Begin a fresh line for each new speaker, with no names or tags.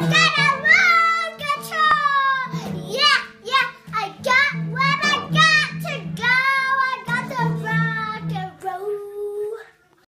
cara!